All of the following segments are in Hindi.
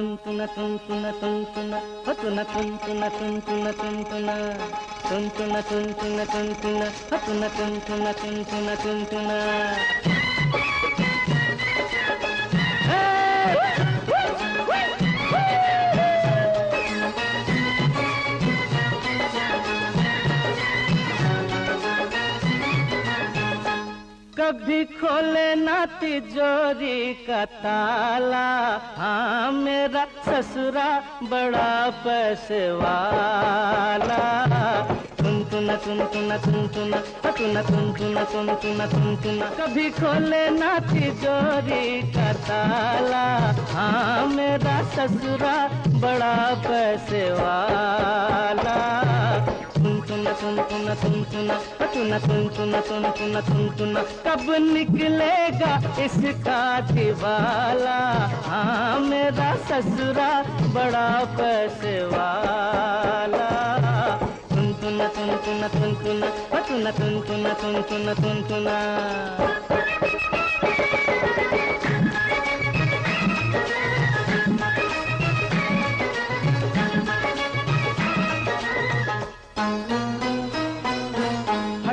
తుంతున తుంతున తుంతున హతున తుంతున తుంతున తుంతున. తుంతున తుంతున తుంతున హతున తుంతున తుంతున తుంతున. कभी खोले ना तिजोरी का ताला। हाँ मेरा ससुरा बड़ा पैसे वाला कभी खोले ना तिजोरी का ताला। हाँ मेरा ससुरा बड़ा पैसे वाला तुन तुम चुना न तुम तुन तुम चुना तुम चुना कब निकलेगा इसका दिवाला हाँ मेरा ससुरा बड़ा पैसे वाला चुना तुम चुना तुम चुना तुम चुना तुम चुना तुम तुना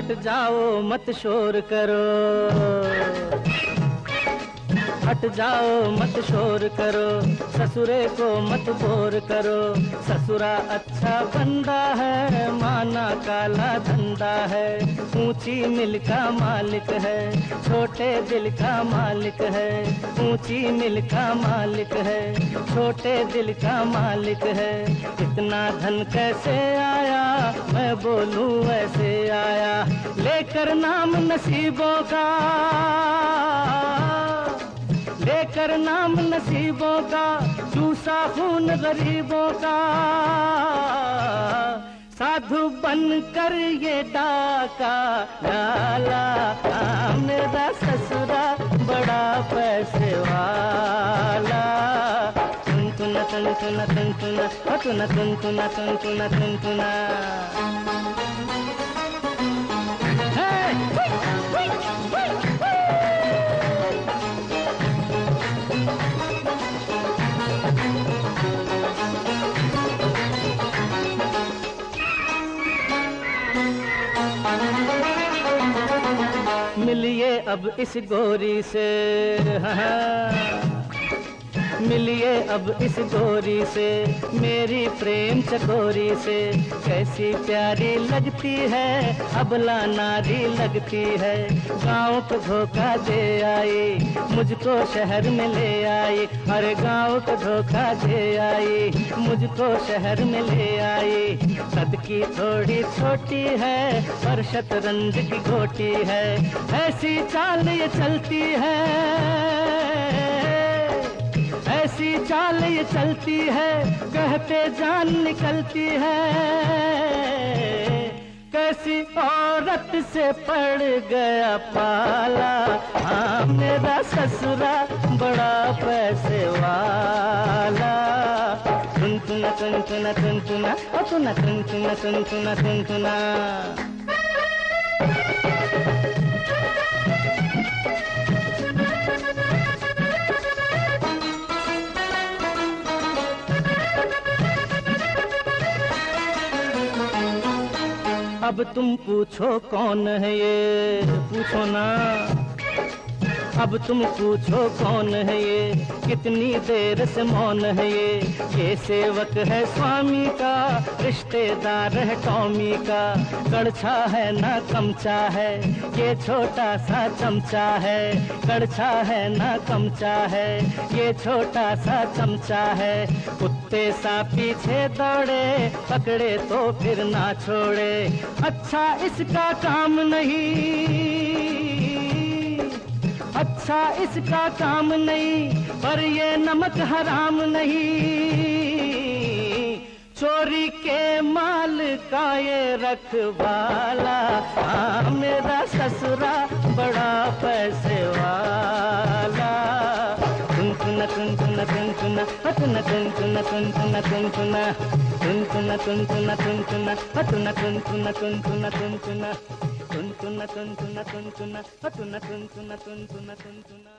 हट जाओ मत शोर करो। हट जाओ, मत शोर करो। ससुरे को मत बोर करो। ससुरा अच्छा बंदा है, माना काला धंधा है। ऊँची मिल का मालिक है, छोटे दिल का मालिक है। ऊँची मिल का मालिक है, छोटे दिल का मालिक है। इतना धन कैसे आया? मैं बोलूँ ऐसे आया। लेकर नाम नसीबों का। लेकर नाम नसीबों का चूसा खून गरीबों का। साधु बन कर ये डाका लाला हाँ, मेरा ससुरा बड़ा पैसे वाला तुन तुना तुन तुना तुन तुना तुना तुन तुना तुन तुना तुन अब इस गोरी से हाँ मिलिए अब इस गोरी से, मेरी प्रेम चकोरी से। कैसी प्यारी लगती है अबला नारी लगती है। गाँव को धोखा दे आई मुझको शहर में ले आई हर गाँव को धोखा दे आई मुझको शहर में ले आई सद की थोड़ी छोटी है, पर शतरंज की गोटी है। ऐसी चाल ये चलती है, ऐसी चाल ये चलती है कहते जान निकलती है। कैसी औरत से पड़ गया पाला मेरा ससुरा, बड़ा पैसे वाला। तुन तुना तुन तुना तुन तुना ओ तुना तुन तुना तुन तुना तुन तुना अब तुम पूछो कौन है ये? पूछो ना। अब तुम पूछो कौन है ये? कितनी देर से मौन है ये? ये सेवक है स्वामी का, रिश्तेदार है टॉमी का। कड़छा है ना कमचा है, ये छोटा सा चमचा है। कड़छा है ना कमचा है, ये छोटा सा चमचा है। कुत्ते सा पीछे दौड़े, पकड़े तो फिर ना छोड़े। अच्छा इसका काम नहीं। अच्छा इसका काम नहीं पर ये नमक हराम नहीं चोरी के माल का ये रखवाला हाँ मेरा ससुरा बड़ा पैसे वाला तुन तुना तुन तुना तुन तुना तुना तुन तुना तुन तुना तुन तुना तुन तुना तुन तुना तुन तुना तुना तुन तुना तुन तुना तुन तुना तुन तुना तुन तुना तुन